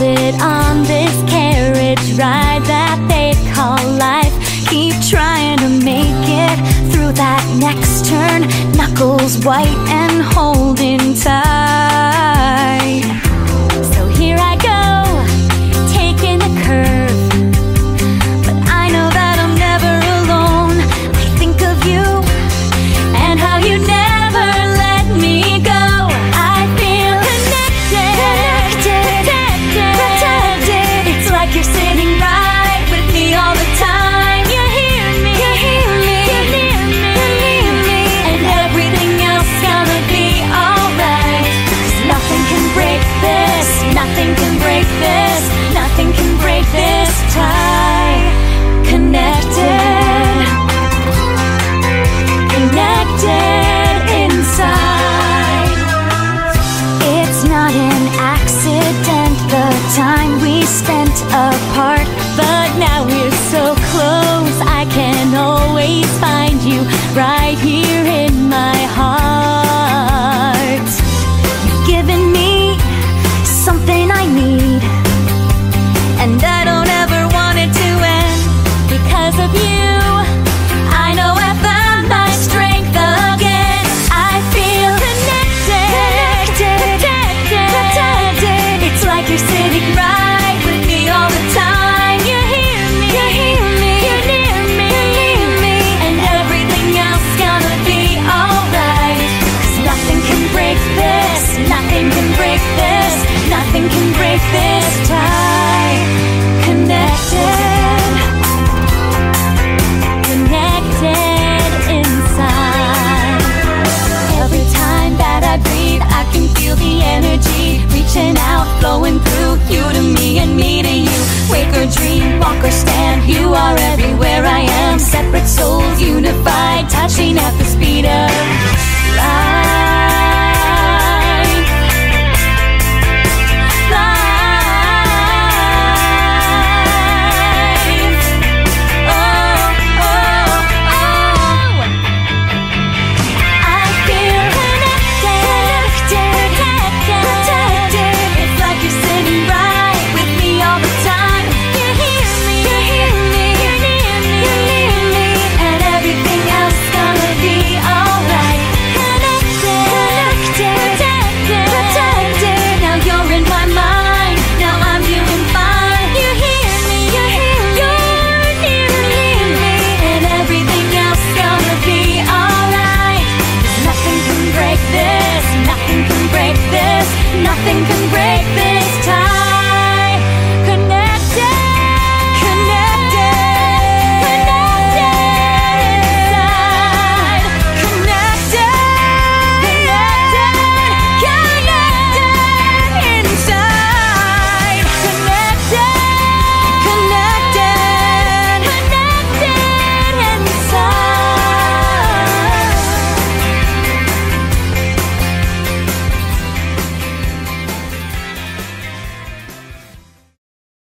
it on this carriage ride that they call life. Keep trying to make it through that next turn, knuckles white and holding tight. face. this tie connected. Connected inside. Every time that I breathe, I can feel the energy reaching out, flowing through you to me and me to you. Wake or dream, walk or stand, you are everywhere I am. Separate souls unified, touching at the speed of.